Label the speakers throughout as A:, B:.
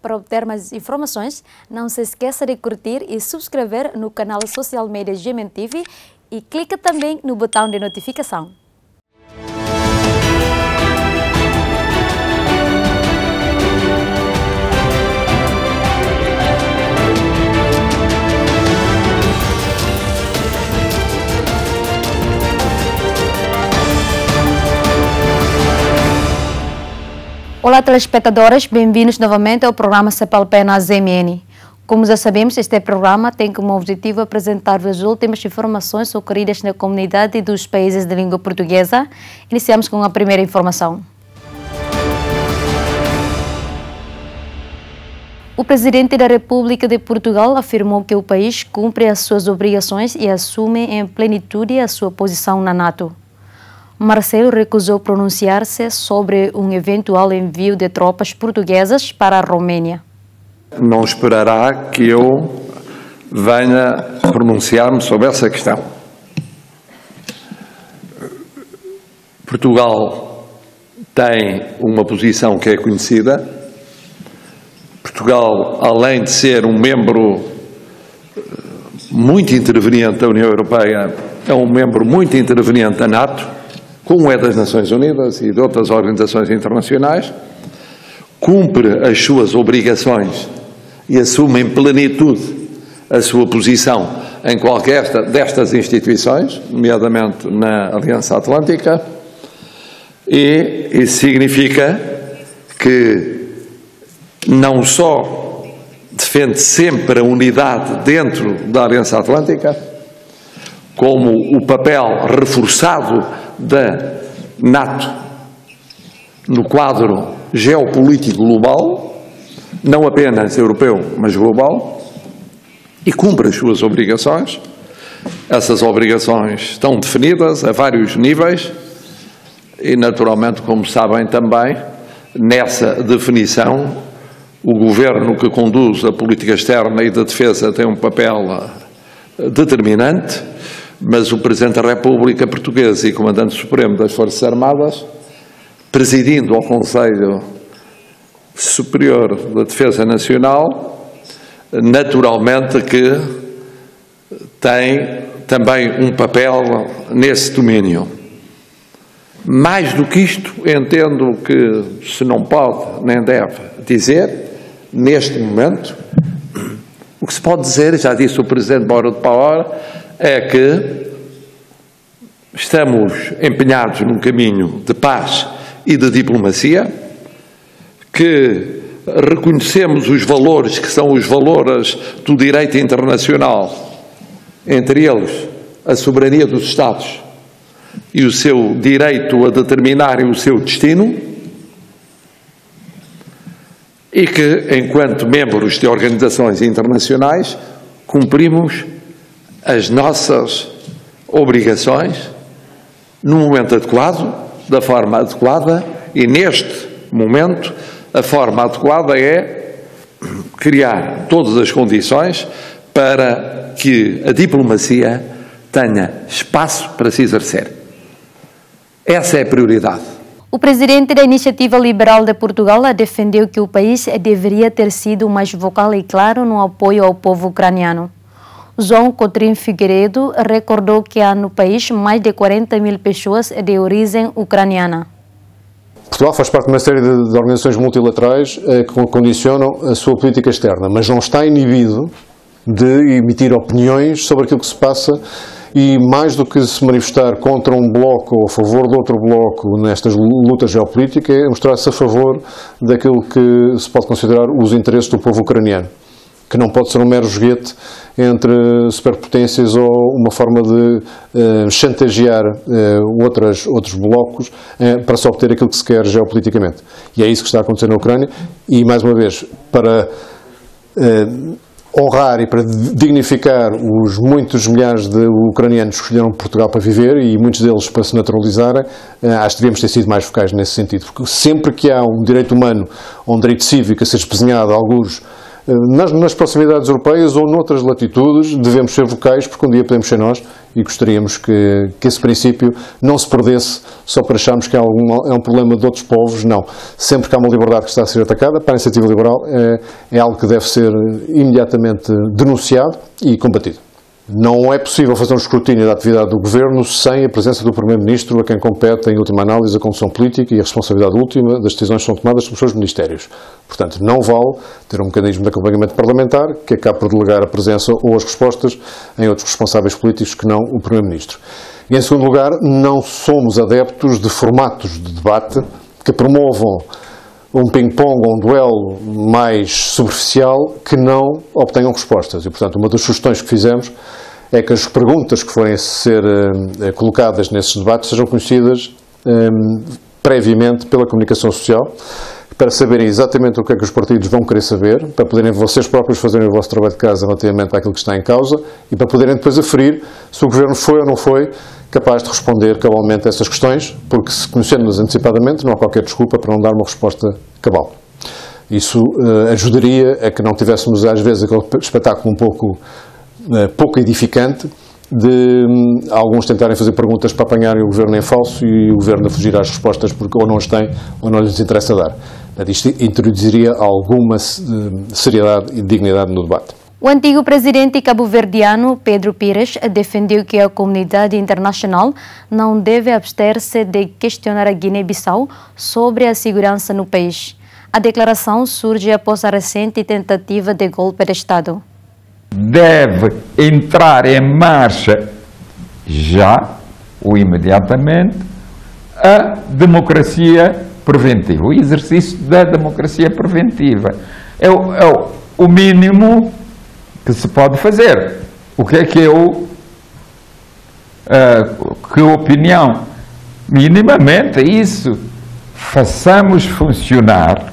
A: Para obter mais informações, não se esqueça de curtir e subscrever no canal social media GMTV e clique também no botão de notificação. Olá, telespectadores, bem-vindos novamente ao programa Cepalpé na ZMN. Como já sabemos, este programa tem como objetivo apresentar-vos as últimas informações ocorridas na comunidade dos países de língua portuguesa. Iniciamos com a primeira informação. O presidente da República de Portugal afirmou que o país cumpre as suas obrigações e assume em plenitude a sua posição na NATO. Marcelo recusou pronunciar-se sobre um eventual envio de tropas portuguesas para a Romênia.
B: Não esperará que eu venha pronunciar-me sobre essa questão. Portugal tem uma posição que é conhecida. Portugal, além de ser um membro eh, muito interveniente da União Europeia, é um membro muito interveniente da NATO como é das Nações Unidas e de outras organizações internacionais, cumpre as suas obrigações e assume em plenitude a sua posição em qualquer destas instituições, nomeadamente na Aliança Atlântica, e isso significa que não só defende sempre a unidade dentro da Aliança Atlântica, como o papel reforçado da NATO no quadro geopolítico global, não apenas europeu, mas global, e cumpre as suas obrigações. Essas obrigações estão definidas a vários níveis e, naturalmente, como sabem também, nessa definição, o governo que conduz a política externa e de defesa tem um papel eh, determinante mas o Presidente da República Portuguesa e Comandante Supremo das Forças Armadas, presidindo ao Conselho Superior da Defesa Nacional, naturalmente que tem também um papel nesse domínio. Mais do que isto, entendo que se não pode nem deve dizer, neste momento, o que se pode dizer, já disse o Presidente Mauro de Paula, é que estamos empenhados num caminho de paz e de diplomacia, que reconhecemos os valores que são os valores do direito internacional, entre eles a soberania dos Estados e o seu direito a determinarem o seu destino, e que, enquanto membros de organizações internacionais, cumprimos as nossas obrigações no momento adequado, da forma adequada, e neste momento a forma adequada é criar todas as condições para que a diplomacia tenha espaço para se exercer. Essa é a prioridade.
A: O presidente da Iniciativa Liberal de Portugal defendeu que o país deveria ter sido mais vocal e claro no apoio ao povo ucraniano. João Cotrim Figueiredo recordou que há no país mais de 40 mil pessoas de origem ucraniana.
C: Portugal faz parte de uma série de, de organizações multilaterais eh, que condicionam a sua política externa, mas não está inibido de emitir opiniões sobre aquilo que se passa e mais do que se manifestar contra um bloco ou a favor de outro bloco nestas lutas geopolíticas, é mostrar-se a favor daquilo que se pode considerar os interesses do povo ucraniano que não pode ser um mero joguete entre superpotências ou uma forma de uh, chantagear uh, outras, outros blocos uh, para só obter aquilo que se quer geopoliticamente. E é isso que está a acontecer na Ucrânia e, mais uma vez, para honrar e para dignificar os muitos milhares de ucranianos que escolheram Portugal para viver e muitos deles para se naturalizarem, acho que devíamos ter sido mais focais nesse sentido, porque sempre que há um direito humano ou um direito cívico a ser espezinhado a alguns nas, nas, proximidades europeias ou noutras latitudes, devemos ser vocais, porque um dia podemos ser nós e gostaríamos que, que esse princípio não se perdesse só para acharmos que é, algum, é um problema de outros povos. Não. Sempre que há uma liberdade que está a ser atacada, para a iniciativa liberal, é, é algo que deve ser imediatamente denunciado e combatido. Não é possível fazer um escrutínio da atividade do Governo sem a presença do Primeiro-Ministro, a quem compete, em última análise, a condução política e a responsabilidade última das decisões que são tomadas pelos seus ministérios. Portanto, não vale ter um mecanismo de acompanhamento parlamentar que acabe por delegar a presença ou as respostas em outros responsáveis políticos que não o Primeiro-Ministro. E, em segundo lugar, não somos adeptos de formatos de debate que promovam um ping-pong ou um duelo mais superficial que não obtenham respostas. E, portanto, uma das sugestões que fizemos é que as perguntas que forem ser uh, colocadas nesses debates sejam conhecidas eh, previamente pela comunicação social, para saberem exatamente o que é que os partidos vão querer saber, para poderem vocês próprios fazerem o vosso trabalho de casa relativamente àquilo que está em causa e para poderem depois aferir se o Governo foi ou não foi capaz de responder cabalmente a essas questões, porque se conhecendo-nas antecipadamente não há qualquer desculpa para não dar uma resposta cabal. Isso uh, ajudaria a que não tivéssemos às vezes aquele espetáculo um pouco uh, pouco edificante de um, alguns tentarem fazer perguntas para apanharem o governo em falso e o governo a fugir às respostas porque ou não as tem ou não lhes interessa dar. Isto introduziria alguma hum, seriedade e dignidade no debate.
A: O antigo presidente cabo-verdiano Pedro Pires defendeu que a comunidade internacional não deve abster-se de questionar a Guiné-Bissau sobre a segurança no país. A declaração surge após a recente tentativa de golpe de Estado.
D: Deve entrar em marcha já ou imediatamente a democracia preventiva, o exercício da democracia preventiva. É o, é o mínimo que se pode fazer. O que é que eu, uh, que opinião? Minimamente isso, façamos funcionar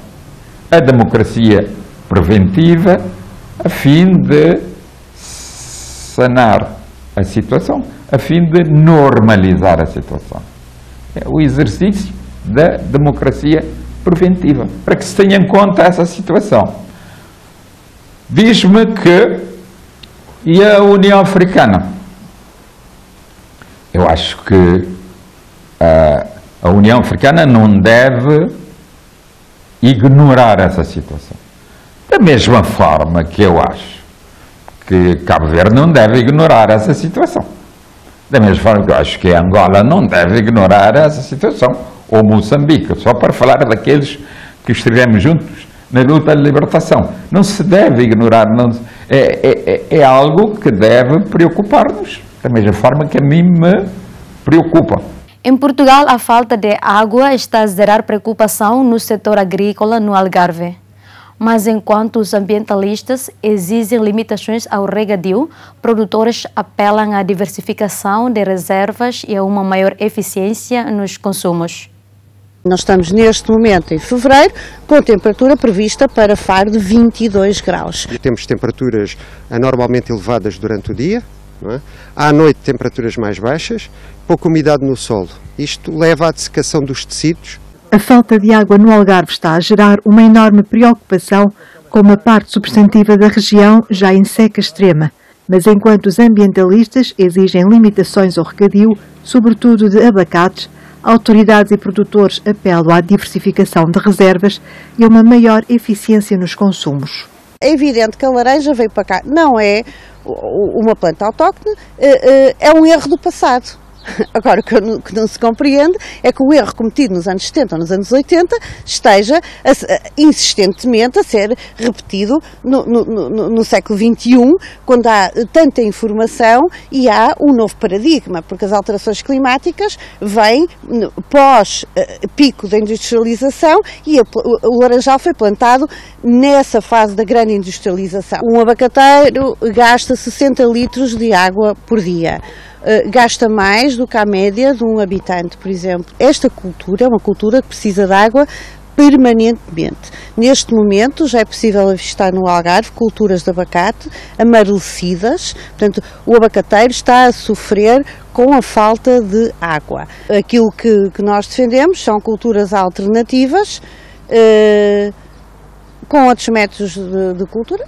D: a democracia preventiva a fim de sanar a situação, a fim de normalizar a situação. É o exercício da democracia preventiva, para que se tenha em conta essa situação. Diz-me que e a União Africana? Eu acho que a, a União Africana não deve ignorar essa situação. Da mesma forma que eu acho que Cabo Verde não deve ignorar essa situação. Da mesma forma que eu acho que Angola não deve ignorar essa situação. Ou Moçambique, só para falar daqueles que estivemos juntos na luta de libertação. Não se deve ignorar, não, é, é, é, é algo que deve preocupar-nos, da mesma forma que a mim me preocupa.
A: Em Portugal, a falta de água está a gerar preocupação no setor agrícola no Algarve. Mas enquanto os ambientalistas exigem limitações ao regadio, produtores apelam à diversificação de reservas e a uma maior eficiência nos consumos.
E: Nós estamos neste momento em fevereiro com temperatura prevista para Faro de 22 graus.
F: Temos temperaturas anormalmente elevadas durante o dia, é? à noite temperaturas mais baixas, pouca umidade no solo. Isto leva à dessecação dos tecidos.
G: A falta de água no Algarve está a gerar uma enorme preocupação com uma parte substantiva da região já em seca extrema. Mas enquanto os ambientalistas exigem limitações ao regadio, sobretudo de abacates, autoridades e produtores apelam à diversificação de reservas e a uma maior eficiência nos consumos.
E: É evidente que a laranja veio para cá, não é uma planta autóctone, eh, eh, é um erro do passado Agora, o que não, que não, se compreende é que o erro cometido nos anos 70 ou nos anos 80 esteja a, a, insistentemente a ser repetido no, no, no, no, século XXI, quando há tanta informação e há um novo paradigma, porque as alterações climáticas vêm pós-pico eh, da industrialização e o, o laranjal foi plantado nessa fase da grande industrialização. Um abacateiro gasta 60 litros de água por dia. Uh, gasta mais do que a média de um habitante, por exemplo. Esta cultura é uma cultura que precisa de água permanentemente. Neste momento já é possível avistar no Algarve culturas de abacate amarelecidas, portanto o abacateiro está a sofrer com a falta de água. Aquilo que, que nós defendemos são culturas alternativas. Uh, com outros métodos de, de cultura,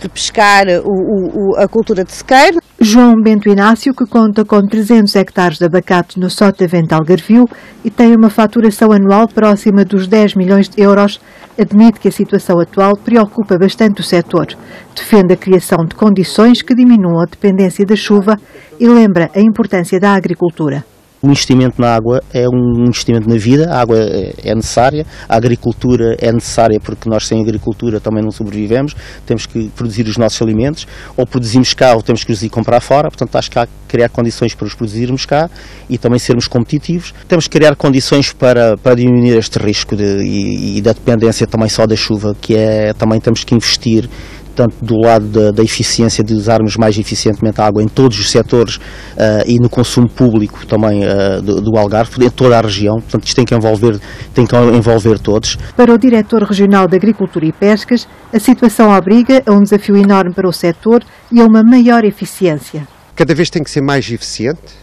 E: repescar o, o, a cultura de sequeiro.
G: João Bento Inácio, que conta com 300 hectares de abacate no Sotavento Algarvio e tem uma faturação anual próxima dos 10 milhões de euros, admite que a situação atual preocupa bastante o setor. Defende a criação de condições que diminuam a dependência da chuva e lembra a importância da agricultura.
H: O investimento na água é um investimento na vida, a água é necessária, a agricultura é necessária porque nós sem agricultura também não sobrevivemos, temos que produzir os nossos alimentos, ou produzimos cá ou temos que os ir comprar fora, portanto acho que há que criar condições para os produzirmos cá e também sermos competitivos. Temos que criar condições para, para diminuir este risco de, e, e da dependência também só da chuva, que é também temos que investir tanto do lado da, da, eficiência de usarmos mais eficientemente a água em todos os setores uh, e no consumo público também uh, do, do, Algarve, em toda a região. Portanto, isto tem que envolver, tem que envolver todos.
G: Para o diretor regional de Agricultura e Pescas, a situação obriga a um desafio enorme para o setor e a uma maior eficiência.
F: Cada vez tem que ser mais eficiente,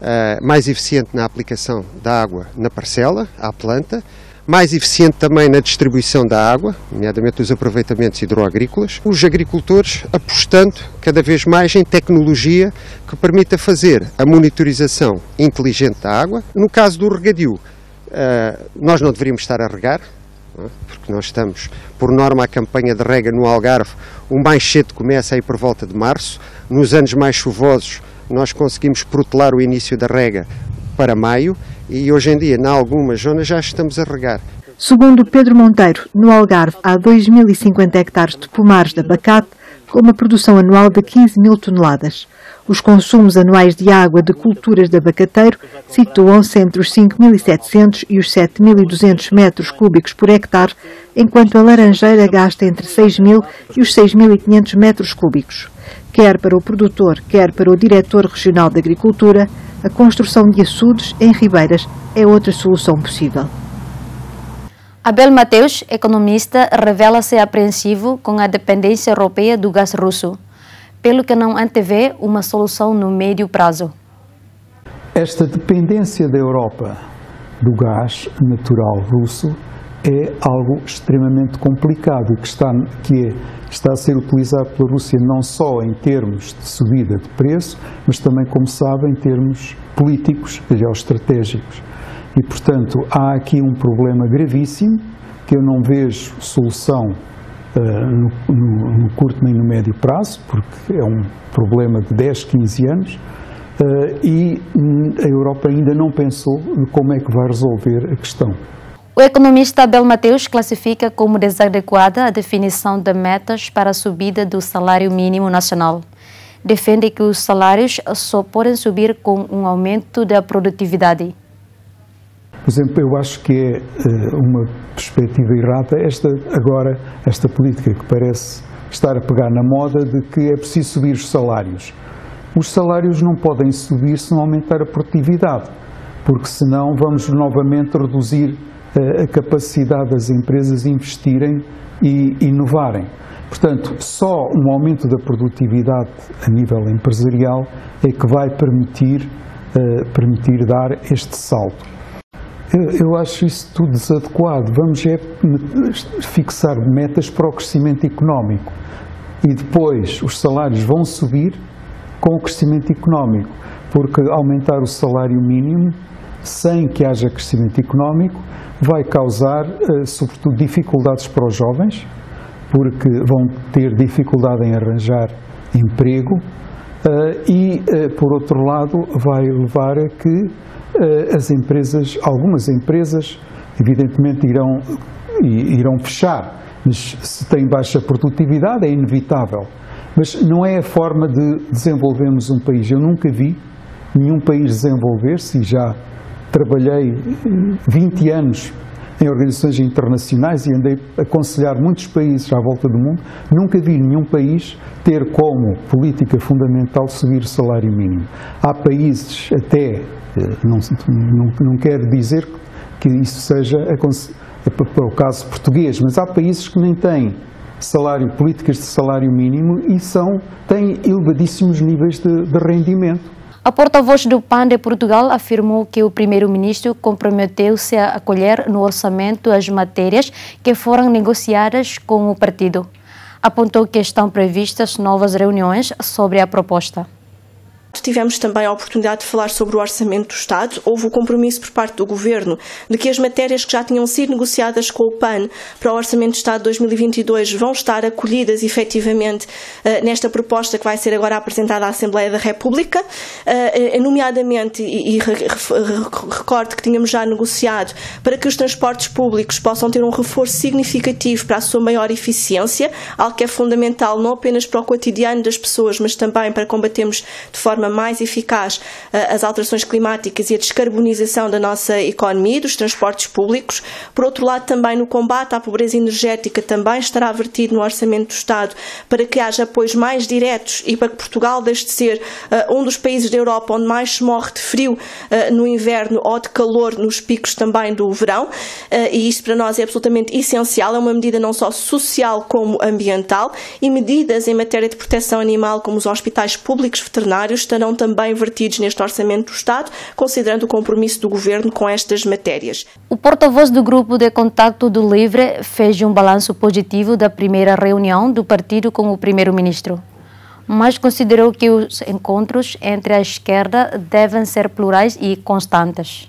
F: uh, mais eficiente na aplicação da água na parcela, à planta, mais eficiente também na distribuição da água, nomeadamente os aproveitamentos hidroagrícolas, os agricultores apostando cada vez mais em tecnologia que permita fazer a monitorização inteligente da água. No caso do regadio, eh, nós não deveríamos estar a regar, é? porque nós estamos, por norma, a campanha de rega no Algarve, o mais cedo começa aí por volta de março. Nos anos mais chuvosos, nós conseguimos protelar o início da rega para maio e hoje em dia, em algumas zonas, já estamos a regar.
G: Segundo Pedro Monteiro, no Algarve há 2.050 hectares de pomares de abacate, com uma produção anual de 15 mil toneladas. Os consumos anuais de água de culturas de abacateiro situam-se entre os 5.700 e os 7.200 metros cúbicos por hectare, enquanto a laranjeira gasta entre 6.000 e os 6.500 metros cúbicos. Quer para o produtor, quer para o diretor regional de agricultura, a construção de açudes em ribeiras é outra solução possível.
A: Abel Mateus, economista, revela-se apreensivo com a dependência europeia do gás russo, pelo que não antevê uma solução no médio prazo.
I: Esta dependência da Europa do gás natural russo é algo extremamente complicado que está, que é, está a ser utilizado pela Rússia não só em termos de subida de preço, mas também, como sabem, em termos políticos e geoestratégicos. E, portanto, há aqui um problema gravíssimo que eu não vejo solução uh, no, no, no, curto nem no médio prazo, porque é um problema de 10, 15 anos, uh, e a Europa ainda não pensou como é que vai resolver a questão.
A: O economista Abel Mateus classifica como desadequada a definição de metas para a subida do salário mínimo nacional. Defende que os salários só podem subir com um aumento da produtividade.
I: Por exemplo, eu acho que é uh, uma perspectiva errada esta agora esta política que parece estar a pegar na moda de que é preciso subir os salários. Os salários não podem subir se não aumentar a produtividade, porque senão vamos novamente reduzir a capacidade das empresas investirem e inovarem. Portanto, só um aumento da produtividade a nível empresarial é que vai permitir, uh, permitir dar este salto. Eu, acho isso tudo desadequado. Vamos é fixar metas para o crescimento económico e depois os salários vão subir com o crescimento económico, porque aumentar o salário mínimo sem que haja crescimento económico vai causar, eh, sobretudo, dificuldades para os jovens, porque vão ter dificuldade em arranjar emprego, eh, e, eh, por outro lado, vai levar a que as empresas, algumas empresas, evidentemente irão, irão fechar, mas se tem baixa produtividade é inevitável. Mas não é a forma de desenvolvermos um país. Eu nunca vi nenhum país desenvolver-se, e já trabalhei 20 anos em organizações internacionais e andei a aconselhar muitos países à volta do mundo, nunca vi nenhum país ter como política fundamental subir o salário mínimo. Há países até, eh, não, não, não quero dizer que isso seja para o caso português, mas há países que nem têm salário, políticas de salário mínimo e são, têm elevadíssimos níveis de, de rendimento.
A: A porta-voz do PAN de Portugal afirmou que o primeiro-ministro comprometeu-se a acolher no orçamento as matérias que foram negociadas com o partido. Apontou que estão previstas novas reuniões sobre a proposta.
J: Tivemos também a oportunidade de falar sobre o orçamento do Estado. Houve o compromisso por parte do Governo de que as matérias que já tinham sido negociadas com o PAN para o Orçamento do Estado 2022 vão estar acolhidas efetivamente uh, nesta proposta que vai ser agora apresentada à Assembleia da República, uh, nomeadamente, e, recordo que tínhamos já negociado para que os transportes públicos possam ter um reforço significativo para a sua maior eficiência, algo que é fundamental não apenas para o cotidiano das pessoas, mas também para combatermos de forma mais eficaz eh, as alterações climáticas e a descarbonização da nossa economia e dos transportes públicos. Por outro lado, também no combate à pobreza energética também estará vertido no Orçamento do Estado para que haja apoios mais diretos e para que Portugal deixe de ser uh, um dos países da Europa onde mais se morre de frio uh, no inverno ou de calor nos picos também do verão. E isto para nós é absolutamente essencial. É uma medida não só social como ambiental e medidas em matéria de proteção animal, como os hospitais públicos veterinários, estarão também vertidos neste Orçamento do Estado, considerando o compromisso do Governo com estas matérias.
A: O porta-voz do Grupo de Contacto do Livre fez um balanço positivo da primeira reunião do partido com o Primeiro-Ministro, mas considerou que os encontros entre a esquerda devem ser plurais e constantes.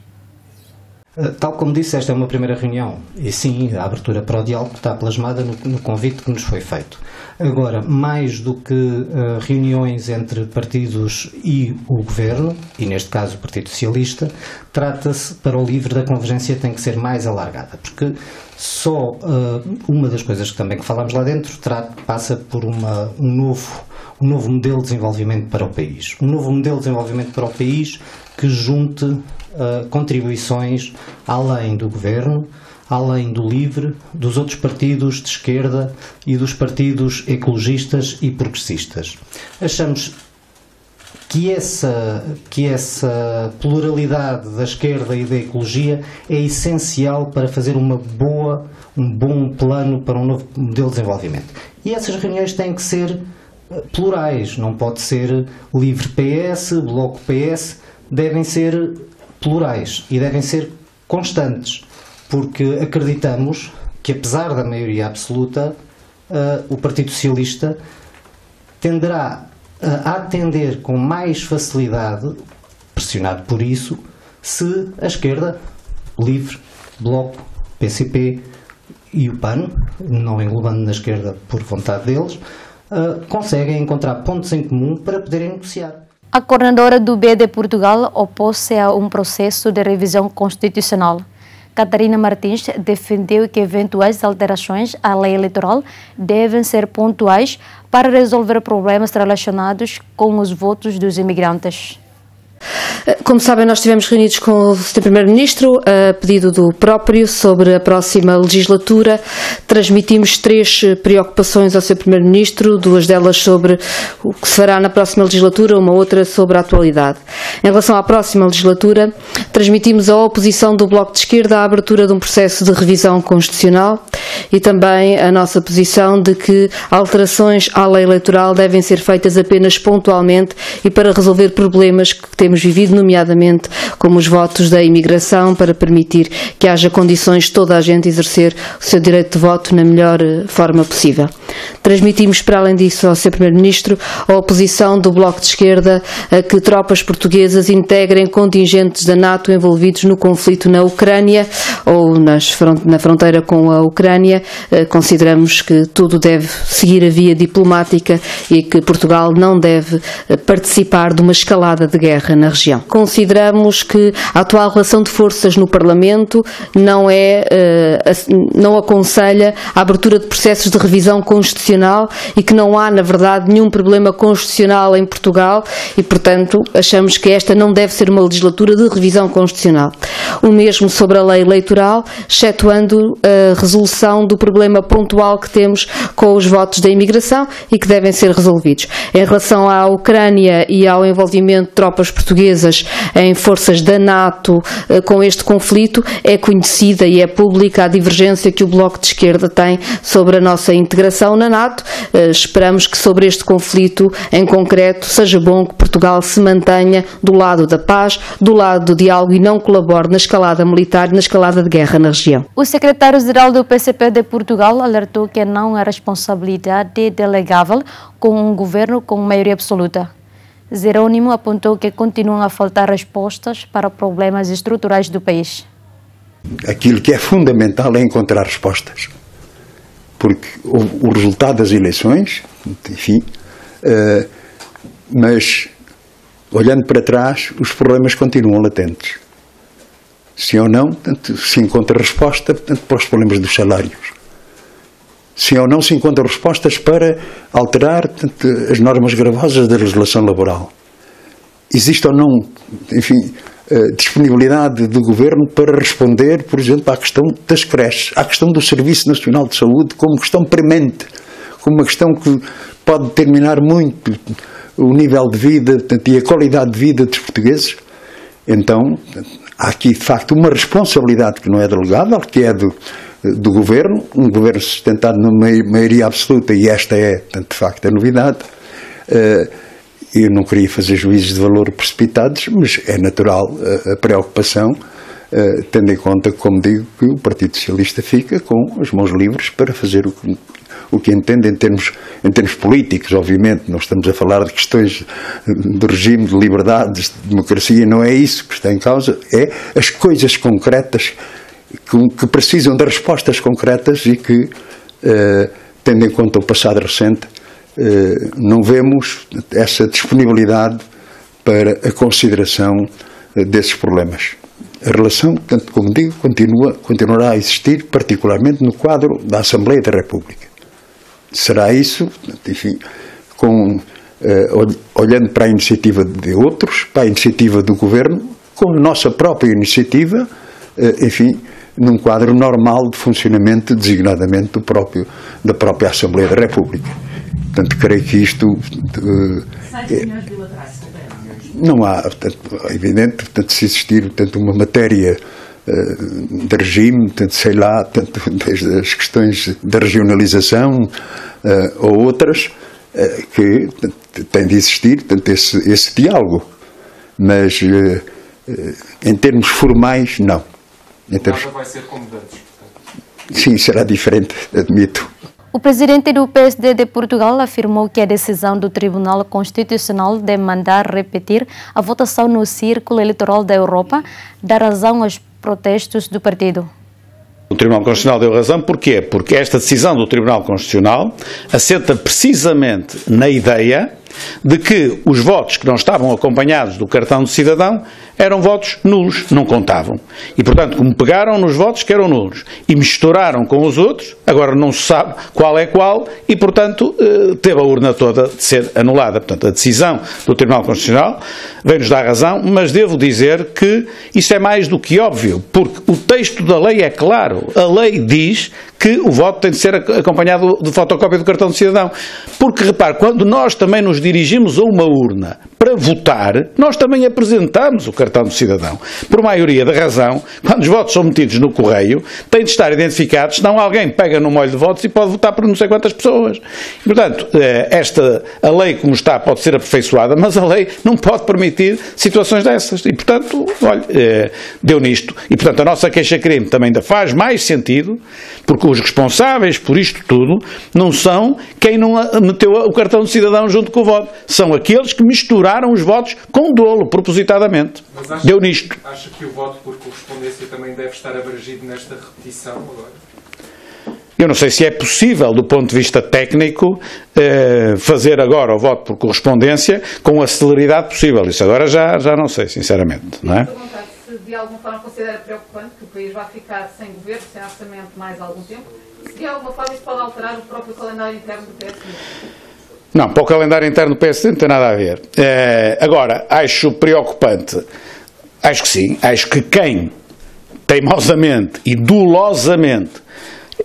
K: Eh, tal como disse, esta é uma primeira reunião e sim, a abertura para o diálogo está plasmada no, no convite que nos foi feito. Agora, mais do que uh, reuniões entre partidos e o governo, e neste caso o Partido Socialista, trata-se para o livre da convergência tem que ser mais alargada, porque só uh, uma das coisas que também que falamos lá dentro trata, passa por uma, um novo um novo modelo de desenvolvimento para o país. Um novo modelo de desenvolvimento para o país que junte uh, contribuições além do governo, além do LIVRE, dos outros partidos de esquerda e dos partidos ecologistas e progressistas. Achamos que essa, que essa pluralidade da esquerda e da ecologia é essencial para fazer uma boa, um bom plano para um novo modelo de desenvolvimento. E essas reuniões têm que ser plurais, não pode ser livre PS, bloco PS, devem ser plurais e devem ser constantes, porque acreditamos que, apesar da maioria absoluta, uh, o Partido Socialista tenderá a atender com mais facilidade, pressionado por isso, se a esquerda, LIVRE, Bloco, PCP e o PAN, não englobando na esquerda por vontade deles, uh, conseguem encontrar pontos em comum para poderem negociar.
A: A coordenadora do B de Portugal opôs-se a um processo de revisão constitucional. Catarina Martins defendeu que eventuais alterações à lei eleitoral devem ser pontuais para resolver problemas relacionados com os votos dos imigrantes.
L: Como sabem, nós estivemos reunidos com o Sr. Primeiro-Ministro a pedido do próprio sobre a próxima legislatura. Transmitimos três preocupações ao Sr. Primeiro-Ministro, duas delas sobre o que se fará na próxima legislatura, uma outra sobre a atualidade. Em relação à próxima legislatura, transmitimos a oposição do Bloco de Esquerda à abertura de um processo de revisão constitucional e também a nossa posição de que alterações à lei eleitoral devem ser feitas apenas pontualmente e para resolver problemas que temos temos vivido, nomeadamente como os votos da imigração, para permitir que haja condições de toda a gente exercer o seu direito de voto na melhor eh, forma possível. Transmitimos, para além disso, ao Sr. Primeiro-Ministro a oposição do Bloco de Esquerda a que tropas portuguesas integrem contingentes da NATO envolvidos no conflito na Ucrânia ou nas, na fronteira com a Ucrânia. Eh, consideramos que tudo deve seguir a via diplomática e que Portugal não deve eh, participar de uma escalada de guerra na região. Consideramos que a atual relação de forças no Parlamento não é, eh, não aconselha a abertura de processos de revisão constitucional e que não há, na verdade, nenhum problema constitucional em Portugal e, portanto, achamos que esta não deve ser uma legislatura de revisão constitucional. O mesmo sobre a lei eleitoral, excetuando a resolução do problema pontual que temos com os votos da imigração e que devem ser resolvidos. Em relação à Ucrânia e ao envolvimento de tropas portuguesas em forças da NATO uh, com este conflito, é conhecida e é pública a divergência que o Bloco de Esquerda tem sobre a nossa integração na NATO. Uh, esperamos que sobre este conflito em concreto seja bom que Portugal se mantenha do lado da paz, do lado do diálogo e não colabore na escalada militar na escalada de guerra na região.
A: O secretário-geral do PCP de Portugal alertou que não é responsabilidade delegável com um governo com maioria absoluta. Jerônimo apontou que continuam a faltar respostas para problemas estruturais do país.
M: Aquilo que é fundamental é encontrar respostas. Porque o, o resultado das eleições, enfim, uh, mas olhando para trás, os problemas continuam latentes. Sim ou não, portanto, se encontra resposta portanto, para os problemas dos salários. Sim ou não se encontram respostas para alterar portanto, as normas gravosas da legislação laboral. Existe ou não, enfim, disponibilidade do Governo para responder, por exemplo, à questão das creches, à questão do Serviço Nacional de Saúde como questão premente, como uma questão que pode determinar muito o nível de vida portanto, e a qualidade de vida dos portugueses. Então, há aqui de facto uma responsabilidade que não é delegável, que é do, do governo, um governo sustentado numa maioria absoluta, e esta é, de facto, a novidade. Eu não queria fazer juízes de valor precipitados, mas é natural a preocupação, tendo em conta, como digo, que o Partido Socialista fica com as mãos livres para fazer o que o que entende em termos, em termos políticos, obviamente. Não estamos a falar de questões de regime, de liberdades, de democracia, não é isso que está em causa, é as coisas concretas que, que precisam de respostas concretas e que, eh, tendo em conta o passado recente, eh, não vemos essa disponibilidade para a consideração eh, desses problemas. A relação, tanto como digo, continua, continuará a existir, particularmente no quadro da Assembleia da República será isso, enfim, com, uh, olhando para a iniciativa de outros, para a iniciativa do Governo, com a nossa própria iniciativa, uh, enfim, num quadro normal de funcionamento, designadamente do próprio, da própria Assembleia da República. Portanto, creio que isto. Uh, é, não há, portanto, é evidente, portanto, se existir portanto, uma matéria de regime, portanto, sei lá, portanto, desde as questões da regionalização uh, ou outras, uh, que tem de existir portanto, esse, esse diálogo. Mas uh, em termos formais, não.
N: Em termos... vai ser como antes.
M: Sim, será diferente, admito.
A: O presidente do PSD de Portugal afirmou que a decisão do Tribunal Constitucional de mandar repetir a votação no Círculo Eleitoral da Europa dá razão aos protestos do partido.
O: O Tribunal Constitucional deu razão, porquê? Porque esta decisão do Tribunal Constitucional assenta precisamente na ideia de que os votos que não estavam acompanhados do cartão de cidadão eram votos nulos, não contavam. E, portanto, como pegaram nos votos que eram nulos e misturaram com os outros, agora não se sabe qual é qual e, portanto, eh, teve a urna toda de ser anulada. Portanto, a decisão do Tribunal Constitucional vem-nos dar razão, mas devo dizer que isso é mais do que óbvio, porque o texto da lei é claro. A lei diz que o voto tem de ser acompanhado de fotocópia do cartão de cidadão. Porque, repare, quando nós também nos dirigimos a uma urna para votar, nós também apresentamos o cartão de cidadão. Por maioria da razão, quando os votos são metidos no correio, têm de estar identificados, senão alguém pega no molho de votos e pode votar por não sei quantas pessoas. portanto, eh, esta, a lei como está pode ser aperfeiçoada, mas a lei não pode permitir situações dessas. E, portanto, olha, eh, deu nisto. E, portanto, a nossa queixa-crime também ainda faz mais sentido, porque os responsáveis por isto tudo não são quem não meteu o cartão de cidadão junto com o voto, são aqueles que misturaram os votos com dolo, propositadamente.
N: Acha,
O: Deu nisto.
N: Acha que o voto por correspondência também deve estar abrangido nesta repetição agora?
O: Eu não sei se é possível, do ponto de vista técnico, eh, fazer agora o voto por correspondência com a celeridade possível. Isso agora já, já não sei, sinceramente. Não é?
P: se de alguma forma considera preocupante que o país vá ficar sem governo, sem orçamento mais algum tempo, se de alguma forma isso pode alterar o próprio calendário interno do PSD?
O: Não, para o calendário interno do PSD não tem nada a ver. É, agora, acho preocupante, acho que sim, acho que quem teimosamente e dolosamente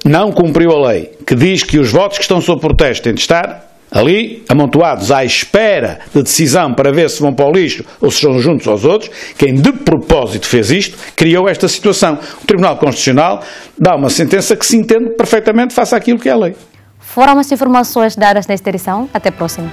O: não cumpriu a lei, que diz que os votos que estão sob protesto têm de estar ali, amontoados à espera de decisão para ver se vão para o lixo ou se estão juntos aos outros, quem de propósito fez isto, criou esta situação. O Tribunal Constitucional dá uma sentença que se entende perfeitamente face àquilo que é a lei.
A: Foram as informações dadas nesta edição. Até a próxima.